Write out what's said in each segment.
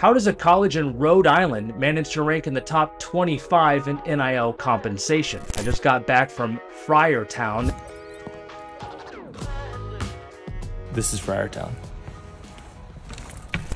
How does a college in Rhode Island manage to rank in the top 25 in NIL compensation? I just got back from Friartown. This is Friartown.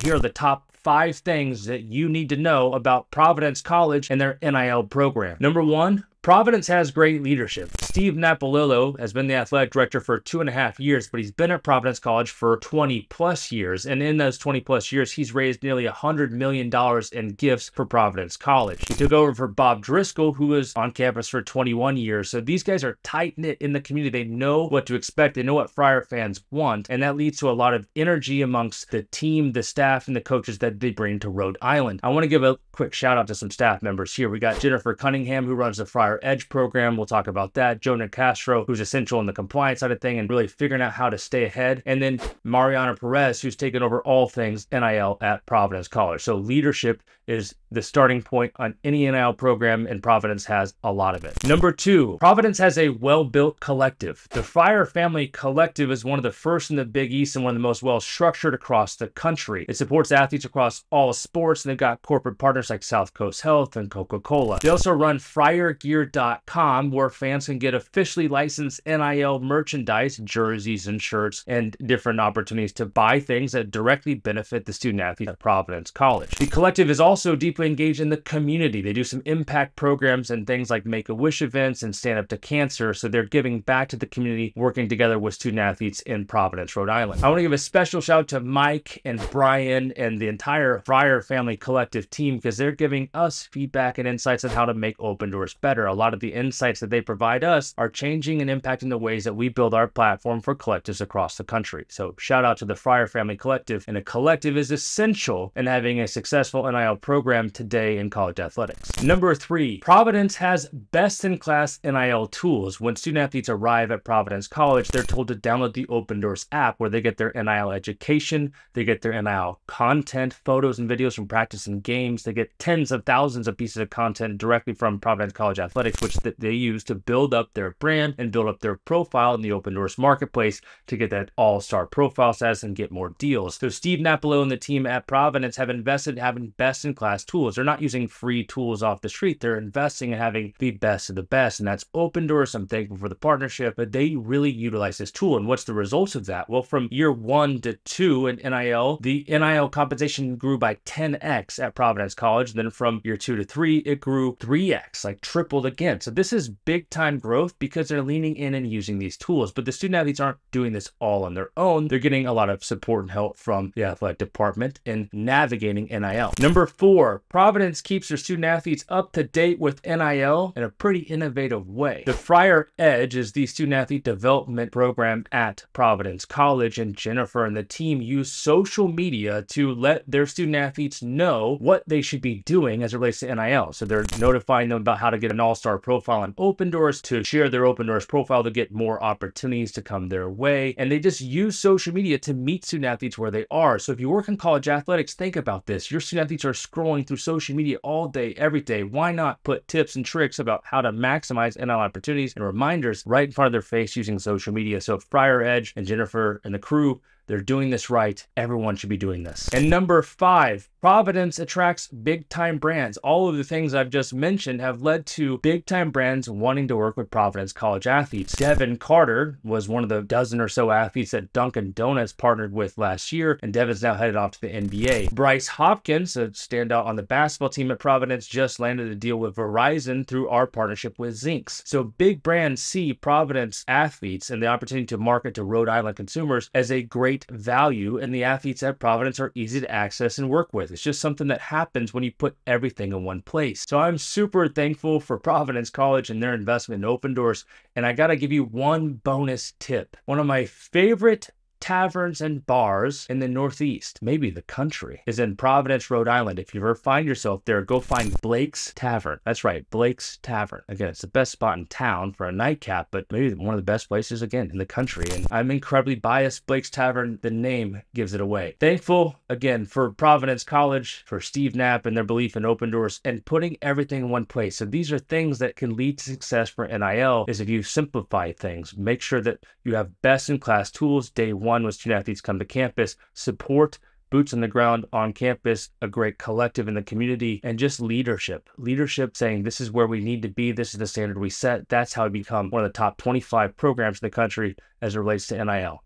Here are the top five things that you need to know about Providence College and their NIL program. Number one, Providence has great leadership. Steve Napolillo has been the athletic director for two and a half years, but he's been at Providence College for 20 plus years. And in those 20 plus years, he's raised nearly $100 million in gifts for Providence College. He took over for Bob Driscoll, who was on campus for 21 years. So these guys are tight knit in the community. They know what to expect, they know what Friar fans want. And that leads to a lot of energy amongst the team, the staff, and the coaches that they bring to Rhode Island. I want to give a quick shout out to some staff members here. We got Jennifer Cunningham, who runs the Friar Edge program. We'll talk about that. Joe Nicastro, who's essential in the compliance side of thing and really figuring out how to stay ahead. And then Mariana Perez, who's taken over all things NIL at Providence College. So leadership is the starting point on any NIL program, and Providence has a lot of it. Number two, Providence has a well built collective. The Friar Family Collective is one of the first in the Big East and one of the most well structured across the country. It supports athletes across all sports, and they've got corporate partners like South Coast Health and Coca Cola. They also run friargear.com, where fans can get officially licensed NIL merchandise, jerseys, and shirts, and different opportunities to buy things that directly benefit the student athletes at Providence College. The collective is also deeply engaged in the community. They do some impact programs and things like Make a Wish events and Stand Up to Cancer. So they're giving back to the community, working together with student athletes in Providence, Rhode Island. I want to give a special shout out to Mike and Brian and the entire Friar Family Collective team because they're giving us feedback and insights on how to make Opendorse better. A lot of the insights that they provide us are changing and impacting the ways that we build our platform for collectives across the country. So shout out to the Friar Family Collective. And a collective is essential in having a successful NIL program today in college athletics. Number three, Providence has best in class NIL tools. When student athletes arrive at Providence College, they're told to download the Opendorse app where they get their NIL education, they get their NIL content, photos and videos from practice and games. They get tens of thousands of pieces of content directly from Providence College Athletics, which they use to build up their brand and build up their profile in the Opendorse marketplace to get that all star profile status and get more deals. So, Steve Napolillo and the team at Providence have invested in having best in class tools. They're not using free tools off the street, they're investing in having the best of the best. And that's Opendorse. I'm thankful for the partnership, but they really utilize this tool. And what's the results of that? Well, from year one to two in NIL, the NIL compensation grew by 10x at Providence College. Then from year two to three, it grew 3x, like tripled again. So this is big time growth because they're leaning in and using these tools. But the student athletes aren't doing this all on their own. They're getting a lot of support and help from the athletic department in navigating NIL. Number four, Providence keeps their student athletes up to date with NIL in a pretty innovative way. The Friar Edge is the student athlete development program at Providence College, and Jennifer and the team use social media to let their student athletes know what they should be doing as it relates to NIL. So they're notifying them about how to get an all star profile on Opendorse, to share their Opendorse profile to get more opportunities to come their way. And they just use social media to meet student athletes where they are. So if you work in college athletics, think about this. Your student athletes are scrolling through social media all day, every day. Why not put tips and tricks about how to maximize NIL opportunities and reminders right in front of their face using social media? So Friar Edge and Jennifer and the crew they're doing this right. Everyone should be doing this. And number five, Providence attracts big time brands. All of the things I've just mentioned have led to big time brands wanting to work with Providence college athletes. Devin Carter was one of the dozen or so athletes that Dunkin' Donuts partnered with last year, and Devin's now headed off to the NBA. Bryce Hopkins, a standout on the basketball team at Providence, just landed a deal with Verizon through our partnership with Zinx. So big brands see Providence athletes and the opportunity to market to Rhode Island consumers as a great value, and the athletes at Providence are easy to access and work with. It's just something that happens when you put everything in one place. So I'm super thankful for Providence College and their investment in Opendorse. And I got to give you one bonus tip. One of my favorite taverns and bars in the Northeast, maybe the country, is in Providence, Rhode Island. If you ever find yourself there, go find Blake's Tavern. That's right, Blake's Tavern. Again, it's the best spot in town for a nightcap, but maybe one of the best places, again, in the country. And I'm incredibly biased. Blake's Tavern, the name gives it away. Thankful, again, for Providence College, for Steve Knapp and their belief in Opendorse and putting everything in one place. So these are things that can lead to success for NIL is if you simplify things, make sure that you have best in class tools day one when student athletes come to campus, support boots on the ground on campus, a great collective in the community, and just leadership. Leadership saying this is where we need to be, this is the standard we set. That's how we become one of the top 25 programs in the country as it relates to NIL.